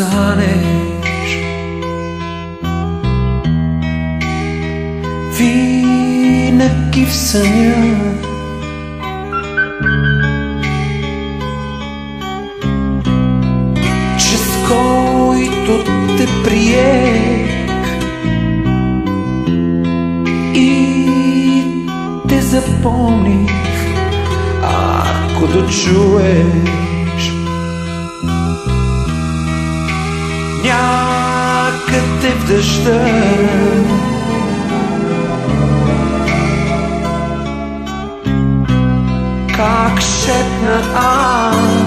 останеш винаги в съня. Чрез който те приех и те запомних, ако дочуеш някъде в дъжда. Как шепна аз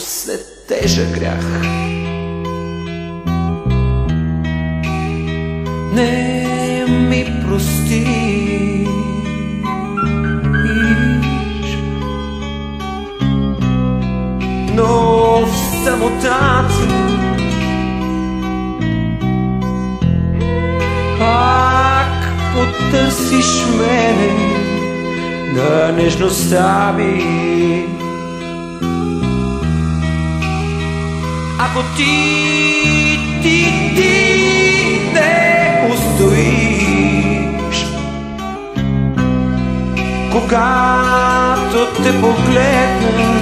След тежък грях не ми простиш. Но в самотата пак потърсиш мене на нежността ми. Ако ти, ти, ти не устоиш, когато те погледна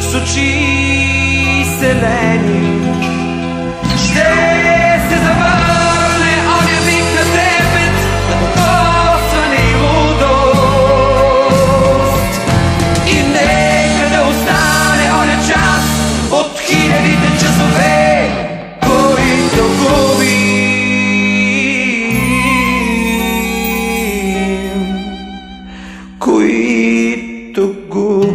с очи селени, ko'y tugog